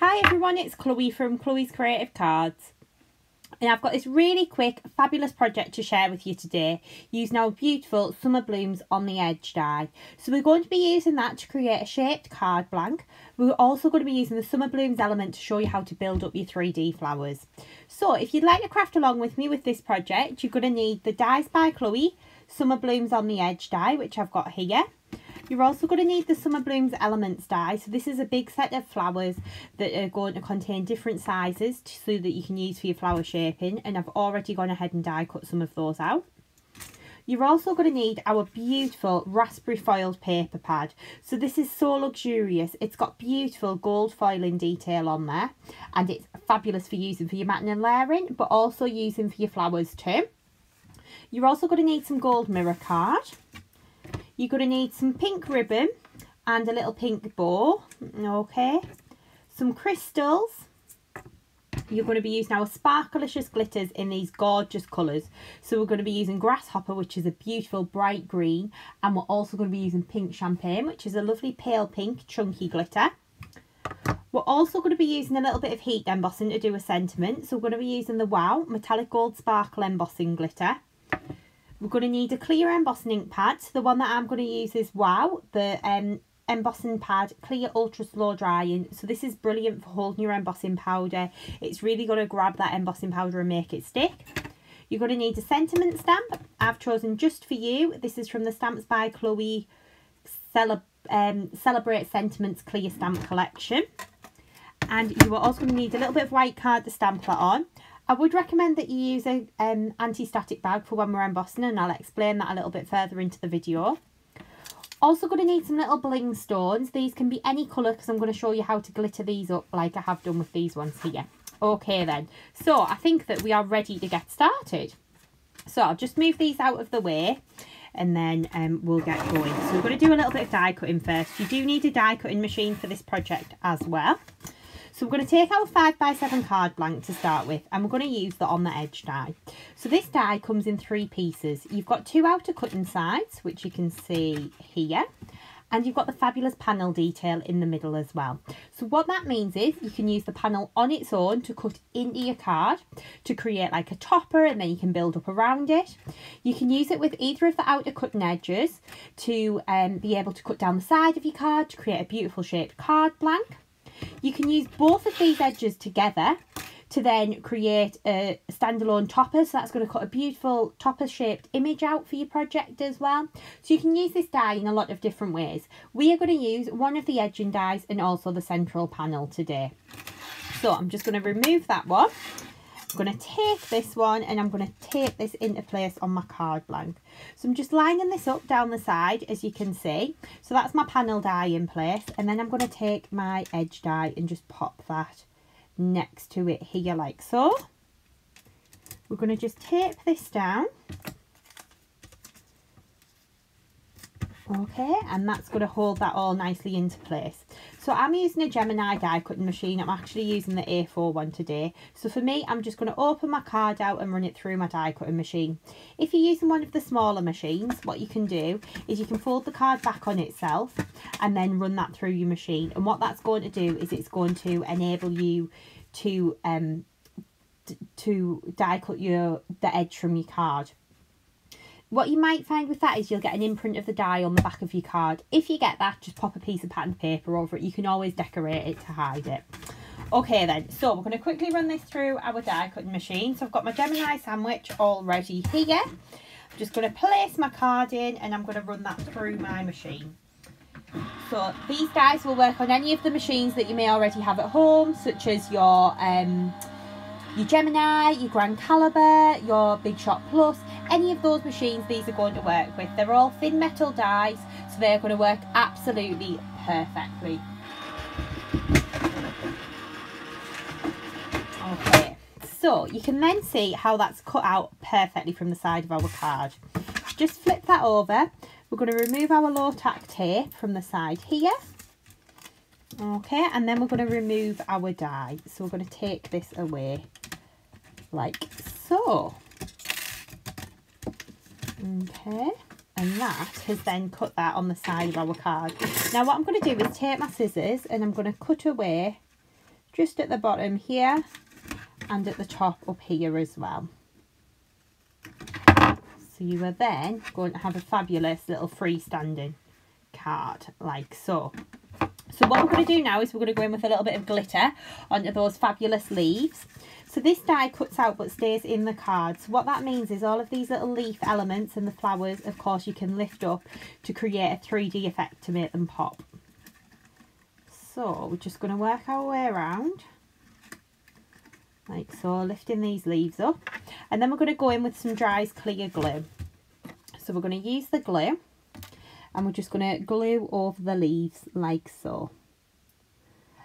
Hi everyone, it's Chloe from Chloe's Creative Cards. And I've got this really quick, fabulous project to share with you today using our beautiful Summer Blooms on the Edge die. So we're going to be using that to create a shaped card blank. We're also going to be using the Summer Blooms element to show you how to build up your 3D flowers. So if you'd like to craft along with me with this project, you're going to need the Dies by Chloe Summer Blooms on the Edge die, which I've got here. You're also going to need the Summer Blooms Elements die. So this is a big set of flowers that are going to contain different sizes so that you can use for your flower shaping. And I've already gone ahead and die cut some of those out. You're also going to need our beautiful raspberry foiled paper pad. So this is so luxurious. It's got beautiful gold foiling detail on there. And it's fabulous for using for your matting and layering, but also using for your flowers too. You're also going to need some gold mirror card. You're going to need some pink ribbon and a little pink bow. Okay. Some crystals. You're going to be using our Sparkelicious glitters in these gorgeous colours. So we're going to be using Grasshopper, which is a beautiful bright green. And we're also going to be using Pink Champagne, which is a lovely pale pink chunky glitter. We're also going to be using a little bit of heat embossing to do a sentiment. So we're going to be using the Wow Metallic Gold Sparkle Embossing Glitter. We're going to need a clear embossing ink pad. The one that I'm going to use is Wow, the um, embossing pad, clear ultra slow drying. So this is brilliant for holding your embossing powder. It's really going to grab that embossing powder and make it stick. You're going to need a sentiment stamp. I've chosen just for you. This is from the Stamps by Chloe Cele um, Celebrate Sentiments Clear Stamp Collection. And you are also going to need a little bit of white card to stamp that on. I would recommend that you use a um, anti-static bag for when we're embossing and I'll explain that a little bit further into the video. Also going to need some little bling stones. These can be any colour because I'm going to show you how to glitter these up like I have done with these ones here. Okay then, so I think that we are ready to get started. So I'll just move these out of the way and then um, we'll get going. So we're going to do a little bit of die cutting first. You do need a die cutting machine for this project as well. So we're going to take our 5x7 card blank to start with and we're going to use the on the edge die. So this die comes in three pieces. You've got two outer cutting sides which you can see here and you've got the fabulous panel detail in the middle as well. So what that means is you can use the panel on its own to cut into your card to create like a topper and then you can build up around it. You can use it with either of the outer cutting edges to um, be able to cut down the side of your card to create a beautiful shaped card blank. You can use both of these edges together to then create a standalone topper. So that's going to cut a beautiful topper shaped image out for your project as well. So you can use this die in a lot of different ways. We are going to use one of the edging dies and also the central panel today. So I'm just going to remove that one. Going to take this one and I'm going to tape this into place on my card blank. So I'm just lining this up down the side as you can see. So that's my panel die in place and then I'm going to take my edge die and just pop that next to it here like so. We're going to just tape this down. Okay, and that's going to hold that all nicely into place. So I'm using a Gemini die cutting machine. I'm actually using the A4 one today. So for me, I'm just going to open my card out and run it through my die cutting machine. If you're using one of the smaller machines, what you can do is you can fold the card back on itself and then run that through your machine. And what that's going to do is it's going to enable you to um to die cut your the edge from your card. What you might find with that is you'll get an imprint of the die on the back of your card. If you get that, just pop a piece of patterned paper over it. You can always decorate it to hide it. Okay then, so we're going to quickly run this through our die cutting machine. So I've got my Gemini sandwich already here. I'm just going to place my card in and I'm going to run that through my machine. So these dies will work on any of the machines that you may already have at home, such as your um, your Gemini, your Grand Calibur, your Big Shot Plus, any of those machines these are going to work with. They're all thin metal dies, so they're going to work absolutely perfectly. Okay, so you can then see how that's cut out perfectly from the side of our card. Just flip that over. We're going to remove our low tack tape from the side here. Okay, and then we're going to remove our die. So we're going to take this away like so. Okay, and that has then cut that on the side of our card. Now what I'm going to do is take my scissors and I'm going to cut away just at the bottom here and at the top up here as well. So you are then going to have a fabulous little freestanding card like so. So what we're going to do now is we're going to go in with a little bit of glitter onto those fabulous leaves. So this die cuts out but stays in the card. So what that means is all of these little leaf elements and the flowers, of course, you can lift up to create a 3D effect to make them pop. So we're just going to work our way around like so, lifting these leaves up. And then we're going to go in with some Dries Clear Glue. So we're going to use the glue and we're just going to glue over the leaves like so.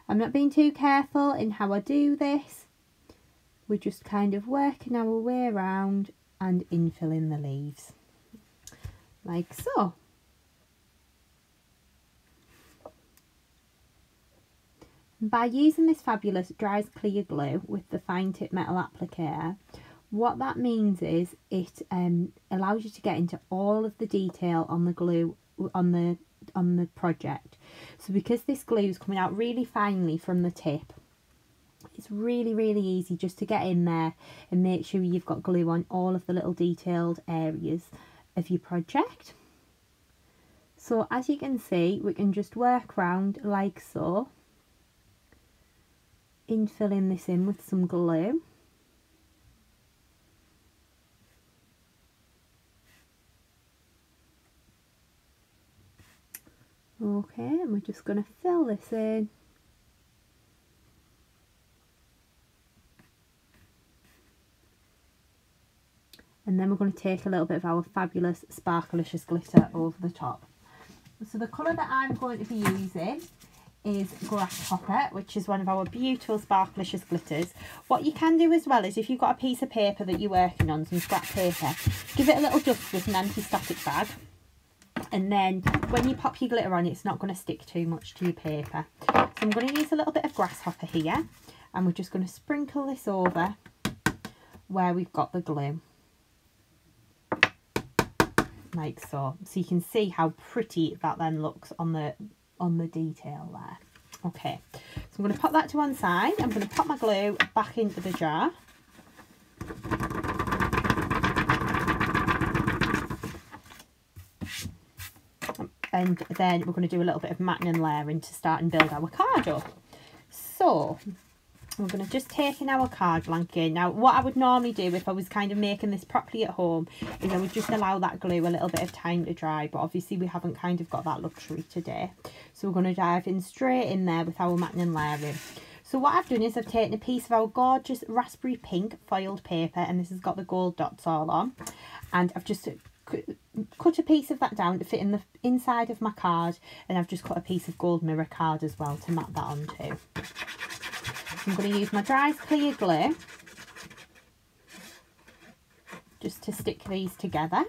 I'm not being too careful in how I do this. We're just kind of working our way around and infilling the leaves like so. By using this fabulous Dries Clear Glue with the fine tip metal applicator, what that means is it um, allows you to get into all of the detail on the glue on the on the project. So because this glue is coming out really finely from the tip, it's really really easy just to get in there and make sure you've got glue on all of the little detailed areas of your project. So as you can see, we can just work around like so in filling this in with some glue. Okay, and we're just going to fill this in. And then we're going to take a little bit of our fabulous Sparkelicious glitter over the top. So the colour that I'm going to be using is Grasshopper, which is one of our beautiful Sparkelicious glitters. What you can do as well is if you've got a piece of paper that you're working on, some scrap paper, give it a little dust with an anti-static bag. And then when you pop your glitter on, it's not going to stick too much to your paper. So I'm going to use a little bit of Grasshopper here. And we're just going to sprinkle this over where we've got the glue. Like so. So you can see how pretty that then looks on the on the detail there. Okay, so I'm going to pop that to one side. I'm going to pop my glue back into the jar. And then we're going to do a little bit of matting and layering to start and build our card up. So, we're going to just take in our card blanket. Now, what I would normally do if I was kind of making this properly at home is I would just allow that glue a little bit of time to dry. But obviously we haven't kind of got that luxury today. So we're going to dive in straight in there with our matting and layering. So what I've done is I've taken a piece of our gorgeous raspberry pink foiled paper and this has got the gold dots all on. And I've just cut a piece of that down to fit in the inside of my card and I've just cut a piece of gold mirror card as well to mat that onto. I'm going to use my Dries Clear Glue just to stick these together.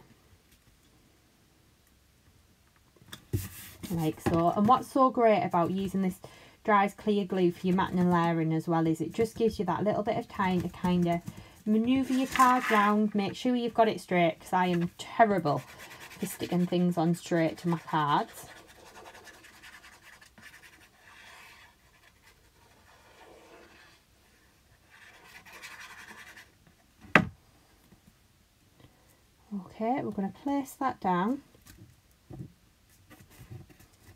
Like so. And what's so great about using this Dries Clear Glue for your matting and layering as well is it just gives you that little bit of time to kind of manoeuvre your card round, make sure you've got it straight because I am terrible for sticking things on straight to my cards. Okay, we're going to place that down.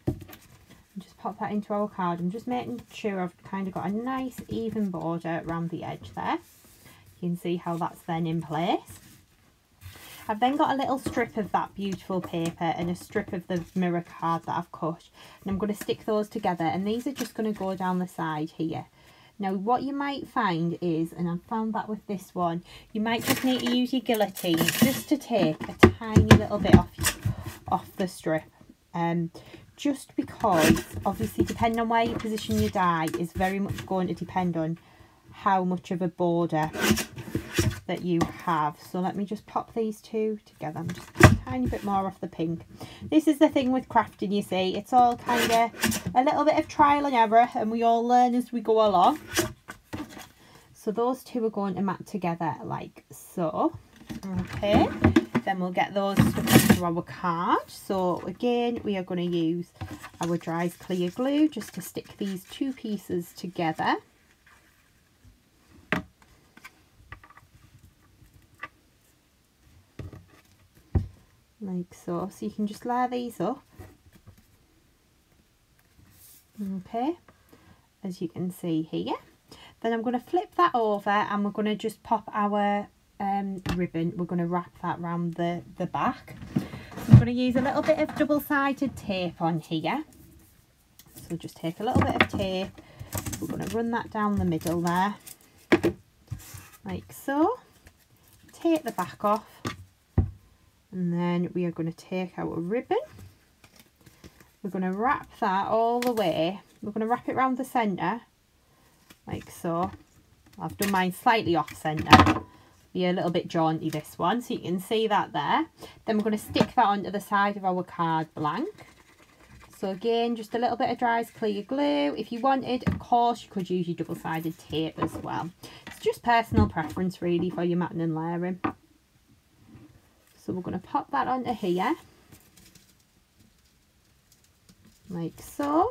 And just pop that into our card. I'm just making sure I've kind of got a nice even border around the edge there. You can see how that's then in place. I've then got a little strip of that beautiful paper and a strip of the mirror card that I've cut. And I'm going to stick those together and these are just going to go down the side here. Now what you might find is, and I've found that with this one, you might just need to use your guillotine just to take a tiny little bit off, off the strip. Um, just because obviously depending on where you position your die is very much going to depend on how much of a border that you have. So let me just pop these two together. I'm just a tiny bit more off the pink. This is the thing with crafting, you see. It's all kind of a little bit of trial and error and we all learn as we go along. So those two are going to mat together like so. Okay, then we'll get those stuck our card. So again, we are going to use our Dries Clear Glue just to stick these two pieces together. Like so. So you can just layer these up. Okay, as you can see here. Then I'm going to flip that over and we're going to just pop our um, ribbon. We're going to wrap that around the, the back. I'm going to use a little bit of double-sided tape on here. So just take a little bit of tape. We're going to run that down the middle there. Like so. Take the back off. And then we are going to take our ribbon. We're going to wrap that all the way. We're going to wrap it around the centre like so. I've done mine slightly off centre. Be a little bit jaunty this one, so you can see that there. Then we're going to stick that onto the side of our card blank. So again, just a little bit of dry clear glue. If you wanted, of course, you could use your double-sided tape as well. It's just personal preference really for your matting and layering. So we're going to pop that onto here. Like so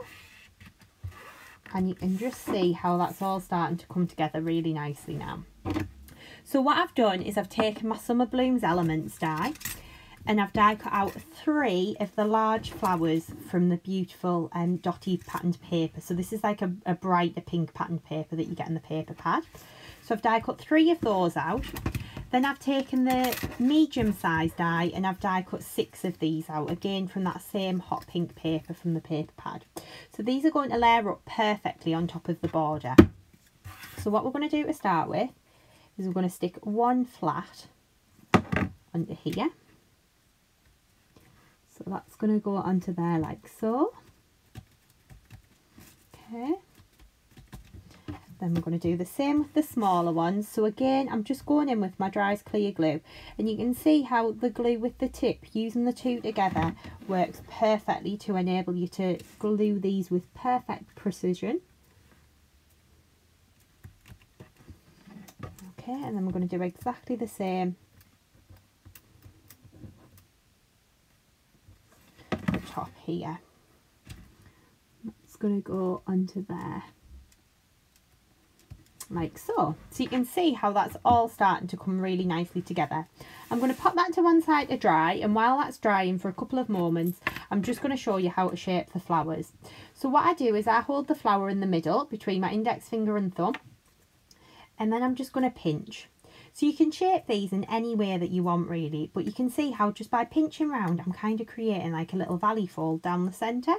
and you can just see how that's all starting to come together really nicely now. So what I've done is I've taken my Summer Blooms Elements die and I've die cut out three of the large flowers from the beautiful um, dotty patterned paper. So this is like a, a brighter pink patterned paper that you get in the paper pad. So I've die cut three of those out then I've taken the medium size die and I've die cut six of these out again from that same hot pink paper from the paper pad. So these are going to layer up perfectly on top of the border. So what we're going to do to start with is we're going to stick one flat under here. So that's going to go onto there like so. Okay. Then we're going to do the same with the smaller ones. So again, I'm just going in with my Dries Clear Glue. And you can see how the glue with the tip, using the two together, works perfectly to enable you to glue these with perfect precision. Okay, and then we're going to do exactly the same. The top here. It's going to go onto there like so. So you can see how that's all starting to come really nicely together. I'm going to pop that to one side to dry and while that's drying for a couple of moments I'm just going to show you how to shape the flowers. So what I do is I hold the flower in the middle between my index finger and thumb and then I'm just going to pinch. So you can shape these in any way that you want really but you can see how just by pinching round I'm kind of creating like a little valley fold down the centre.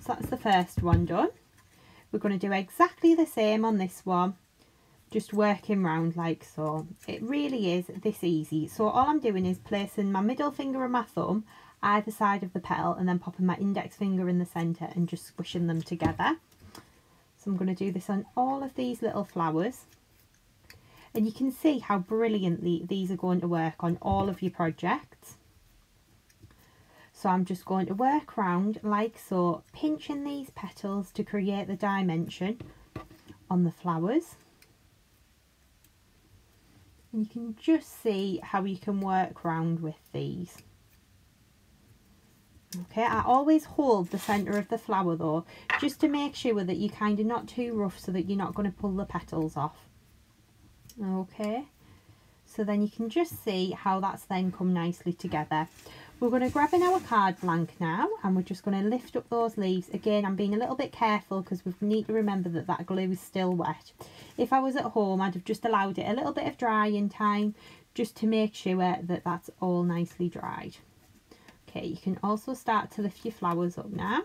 So that's the first one done. We're going to do exactly the same on this one just working round like so. It really is this easy. So all I'm doing is placing my middle finger and my thumb either side of the petal and then popping my index finger in the centre and just squishing them together. So I'm going to do this on all of these little flowers. And you can see how brilliantly these are going to work on all of your projects. So I'm just going to work round like so, pinching these petals to create the dimension on the flowers and you can just see how you can work around with these. Okay, I always hold the centre of the flower though, just to make sure that you're kind of not too rough so that you're not going to pull the petals off. Okay, so then you can just see how that's then come nicely together. We're going to grab in our card blank now and we're just going to lift up those leaves. Again, I'm being a little bit careful because we need to remember that that glue is still wet. If I was at home, I'd have just allowed it a little bit of drying time just to make sure that that's all nicely dried. Okay, you can also start to lift your flowers up now,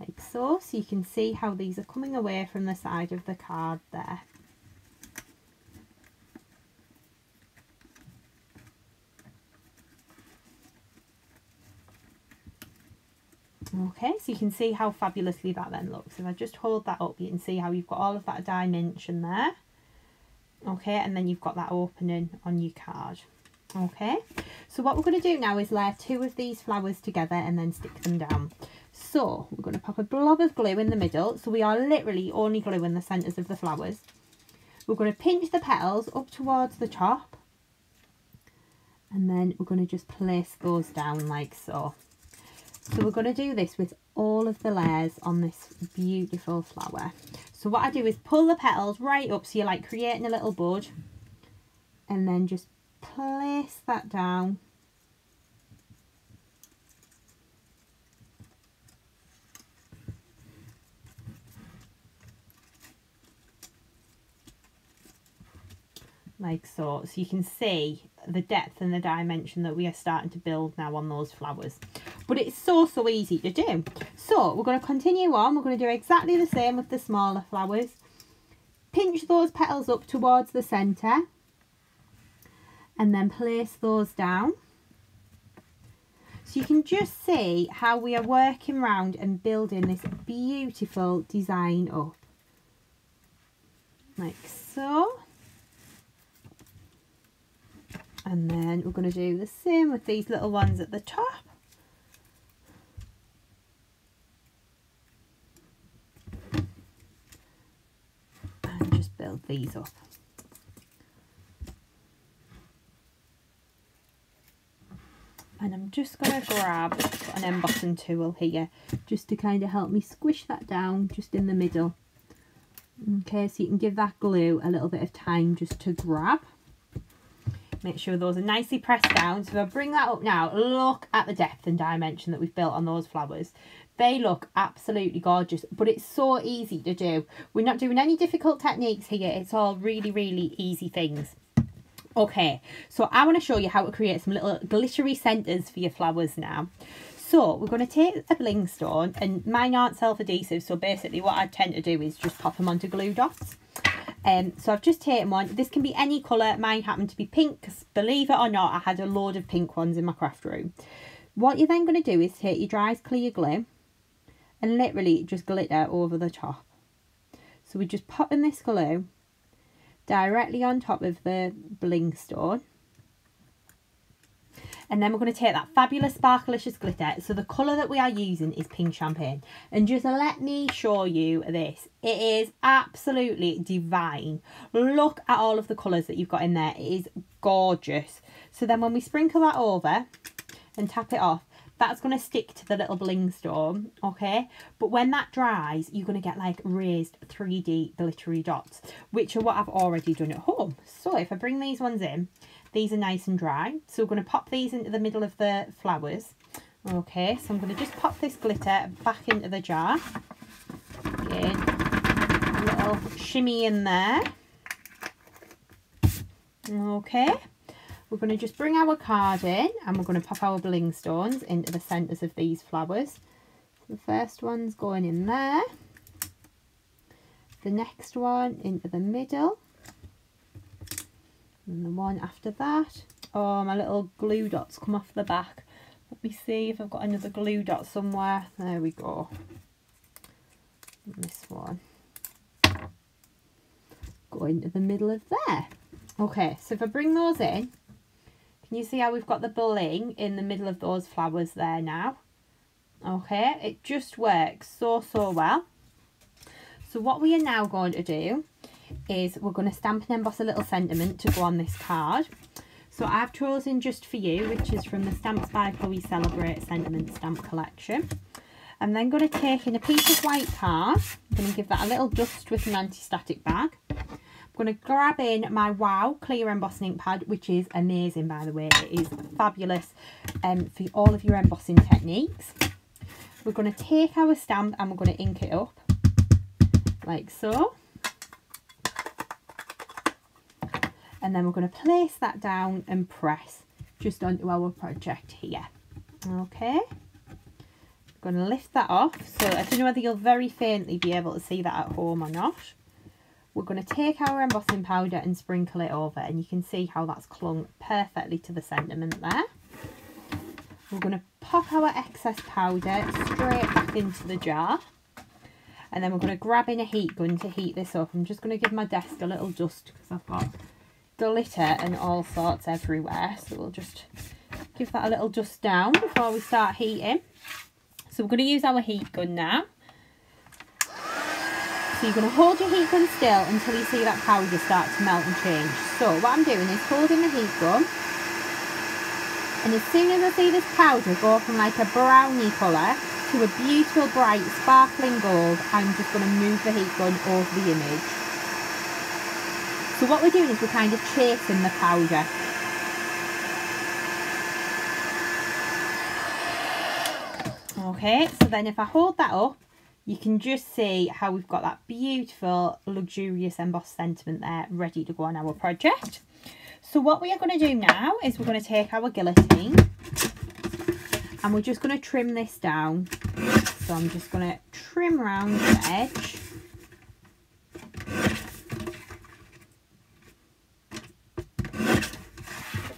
like so. So you can see how these are coming away from the side of the card there. Okay, so you can see how fabulously that then looks. If I just hold that up, you can see how you've got all of that dimension there. Okay, and then you've got that opening on your card. Okay, so what we're going to do now is layer two of these flowers together and then stick them down. So we're going to pop a blob of glue in the middle. So we are literally only gluing in the centres of the flowers. We're going to pinch the petals up towards the top. And then we're going to just place those down like so. So we're going to do this with all of the layers on this beautiful flower. So what I do is pull the petals right up so you're like creating a little bud and then just place that down like so. So you can see the depth and the dimension that we are starting to build now on those flowers. But it's so, so easy to do. So we're going to continue on. We're going to do exactly the same with the smaller flowers. Pinch those petals up towards the centre. And then place those down. So you can just see how we are working around and building this beautiful design up. Like so. And then we're going to do the same with these little ones at the top. And just build these up. and I'm just going to grab an embossing tool here just to kind of help me squish that down just in the middle okay so you can give that glue a little bit of time just to grab make sure those are nicely pressed down. So if I bring that up now look at the depth and dimension that we've built on those flowers. They look absolutely gorgeous but it's so easy to do. We're not doing any difficult techniques here. It's all really really easy things. Okay, so I want to show you how to create some little glittery centres for your flowers now. So we're going to take a bling stone and mine aren't self-adhesive so basically what I tend to do is just pop them onto glue dots. Um, so I've just taken one. This can be any colour. Mine happened to be pink because believe it or not I had a load of pink ones in my craft room. What you're then going to do is take your dry clear glue and literally just glitter over the top. So we're just pop in this glue directly on top of the bling stone. And then we're going to take that fabulous Sparkelicious glitter. So the colour that we are using is pink champagne. And just let me show you this. It is absolutely divine. Look at all of the colours that you've got in there. It is gorgeous. So then when we sprinkle that over and tap it off, that's going to stick to the little bling storm okay? But when that dries, you're going to get like raised 3D glittery dots, which are what I've already done at home. So if I bring these ones in, these are nice and dry. So we're going to pop these into the middle of the flowers. Okay, so I'm going to just pop this glitter back into the jar. Again, a little shimmy in there. Okay. We're going to just bring our card in and we're going to pop our bling stones into the centres of these flowers. The first one's going in there. The next one into the middle. And the one after that. Oh, my little glue dots come off the back. Let me see if I've got another glue dot somewhere. There we go. And this one. Go into the middle of there. Okay, so if I bring those in, can you see how we've got the bling in the middle of those flowers there now? Okay, it just works so, so well. So what we are now going to do is we're going to stamp and emboss a little sentiment to go on this card. So I've chosen just for you, which is from the Stamps by Chloe Celebrate Sentiment Stamp Collection. I'm then going to take in a piece of white card. I'm going to give that a little dust with an anti-static bag I'm going to grab in my Wow clear embossing ink pad, which is amazing, by the way. It is fabulous um, for all of your embossing techniques. We're going to take our stamp and we're going to ink it up, like so. And then we're going to place that down and press just onto our project here. Okay. I'm going to lift that off. So I don't know whether you'll very faintly be able to see that at home or not we're going to take our embossing powder and sprinkle it over and you can see how that's clung perfectly to the sentiment there. We're going to pop our excess powder straight back into the jar and then we're going to grab in a heat gun to heat this up. I'm just going to give my desk a little dust because I've got glitter and all sorts everywhere so we'll just give that a little dust down before we start heating. So we're going to use our heat gun now. So you're going to hold your heat gun still until you see that powder start to melt and change. So what I'm doing is holding the heat gun and as soon as I see this powder go from like a brownie colour to a beautiful bright sparkling gold, I'm just going to move the heat gun over the image. So what we're doing is we're kind of chasing the powder. Okay, so then if I hold that up, you can just see how we've got that beautiful, luxurious embossed sentiment there ready to go on our project. So what we are going to do now is we're going to take our guillotine and we're just going to trim this down. So I'm just going to trim around the edge.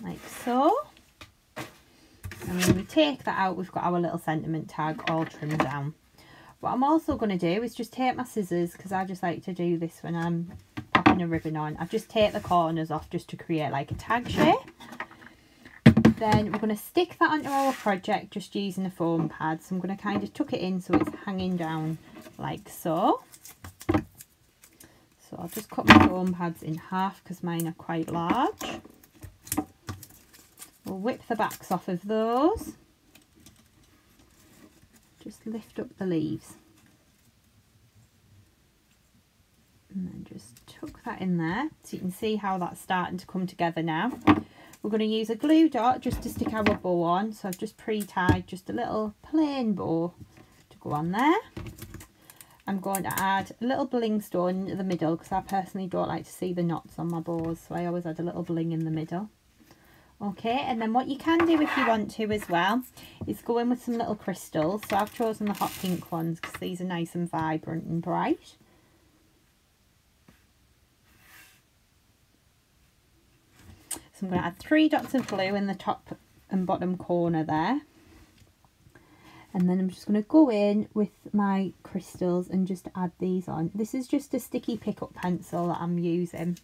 Like so. And when we take that out, we've got our little sentiment tag all trimmed down. What I'm also going to do is just take my scissors because I just like to do this when I'm popping a ribbon on. I just take the corners off just to create like a tag shape. Then we're going to stick that onto our project just using the foam pad. So I'm going to kind of tuck it in so it's hanging down like so. So I'll just cut my foam pads in half because mine are quite large. We'll whip the backs off of those. Just lift up the leaves. And then just tuck that in there. So you can see how that's starting to come together now. We're going to use a glue dot just to stick our bow on. So I've just pre-tied just a little plain bow to go on there. I'm going to add a little bling stone in the middle because I personally don't like to see the knots on my bows. So I always add a little bling in the middle okay and then what you can do if you want to as well is go in with some little crystals. So I've chosen the hot pink ones because these are nice and vibrant and bright. So I'm going to add three dots of blue in the top and bottom corner there. And then I'm just going to go in with my crystals and just add these on. This is just a sticky pickup pencil that I'm using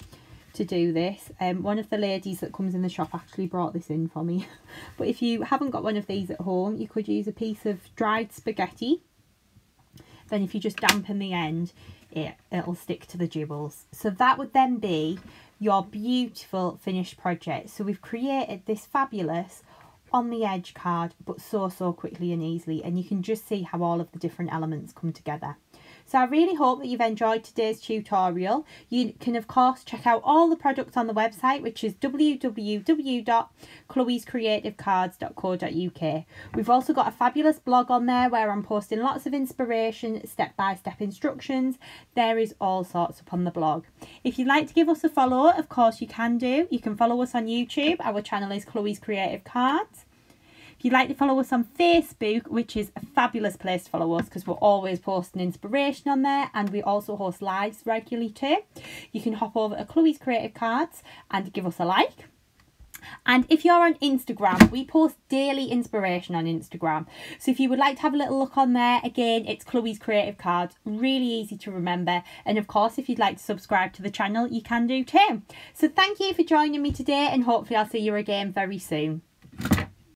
to do this. Um, one of the ladies that comes in the shop actually brought this in for me. but if you haven't got one of these at home, you could use a piece of dried spaghetti. Then if you just dampen the end, it, it'll stick to the jewels. So that would then be your beautiful finished project. So we've created this fabulous on the edge card, but so, so quickly and easily. And you can just see how all of the different elements come together. So I really hope that you've enjoyed today's tutorial. You can of course check out all the products on the website which is www.chloescreativecards.co.uk. We've also got a fabulous blog on there where I'm posting lots of inspiration, step-by-step -step instructions. There is all sorts upon the blog. If you'd like to give us a follow, of course you can do. You can follow us on YouTube. Our channel is Chloe's Creative Cards. You'd like to follow us on Facebook, which is a fabulous place to follow us because we're always posting inspiration on there and we also host lives regularly too. You can hop over to Chloe's Creative Cards and give us a like. And if you're on Instagram, we post daily inspiration on Instagram. So if you would like to have a little look on there, again, it's Chloe's Creative Cards. Really easy to remember. And of course, if you'd like to subscribe to the channel, you can do too. So thank you for joining me today and hopefully I'll see you again very soon.